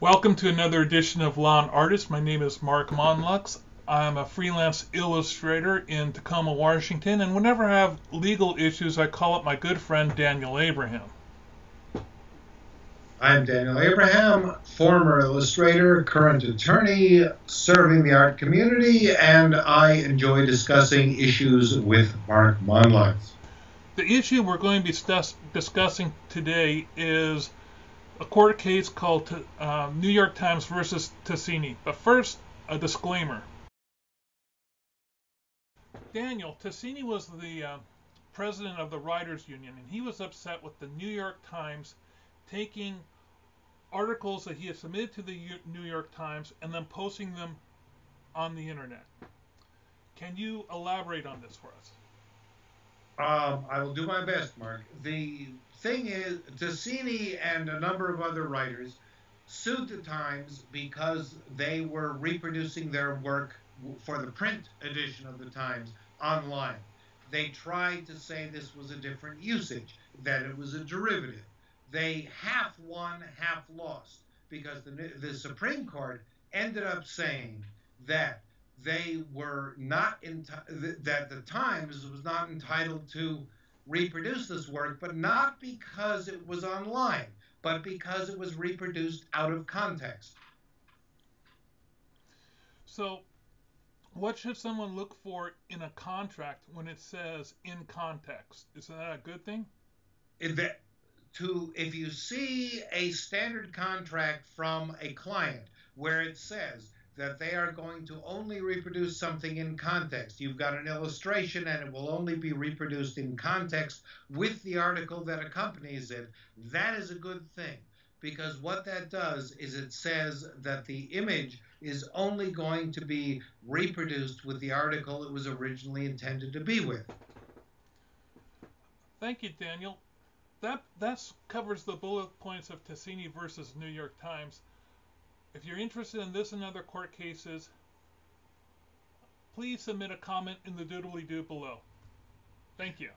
Welcome to another edition of Law and Artist. My name is Mark Monlux. I'm a freelance illustrator in Tacoma, Washington, and whenever I have legal issues, I call up my good friend Daniel Abraham. I'm Daniel Abraham, former illustrator, current attorney, serving the art community, and I enjoy discussing issues with Mark Monlux. The issue we're going to be discuss- discussing today is a court case called uh, New York Times versus Tasini. But first, a disclaimer. Daniel, Tasini was the uh, president of the Writers Union, and he was upset with the New York Times taking articles that he had submitted to the New York Times and then posting them on the internet. Can you elaborate on this for us? Um, I will do my best, Mark. The thing is, Tasini and a number of other writers sued the Times because they were reproducing their work for the print edition of the Times online. They tried to say this was a different usage, that it was a derivative. They half won, half lost, because the, the Supreme Court ended up saying that they were not enti- that the Times was not entitled to reproduce this work, but not because it was online, but because it was reproduced out of context. So, what should someone look for in a contract when it says in context? Is that a good thing? If that, to if you see a standard contract from a client where it says that they are going to only reproduce something in context. You've got an illustration and it will only be reproduced in context with the article that accompanies it. That is a good thing because what that does is it says that the image is only going to be reproduced with the article it was originally intended to be with. Thank you, Daniel. That that covers the bullet points of Tasini versus New York Times. If you're interested in this and other court cases, please submit a comment in the doodly doo below. Thank you.